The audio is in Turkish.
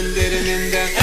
en derininden.